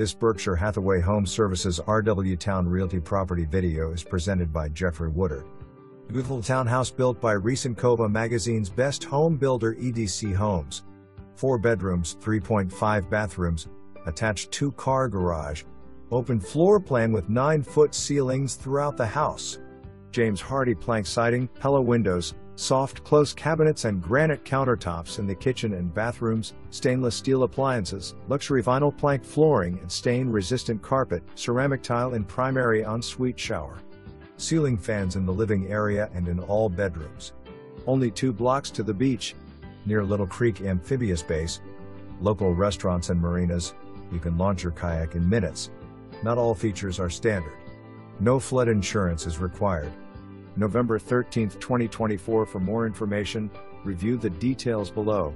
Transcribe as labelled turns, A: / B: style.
A: This Berkshire Hathaway Home Services RW Towne Realty property video is presented by Jeffrey Woodard. Beautiful townhouse built by recent COVA magazine's best home builder EDC Homes. 4 bedrooms, 3.5 bathrooms, attached 2 car garage, open floor plan with 9 foot ceilings throughout the house. James Hardie plank siding, Pella windows, soft close cabinets and granite countertops in the kitchen and bathrooms, stainless steel appliances, luxury vinyl plank flooring and stain-resistant carpet, ceramic tile in primary ensuite shower. Ceiling fans in the living area and in all bedrooms. Only two blocks to the beach, near Little Creek Amphibious Base. Local restaurants and marinas, you can launch your kayak in minutes. Not all features are standard. No flood insurance is required. November 13, 2024 For more information, review the details below.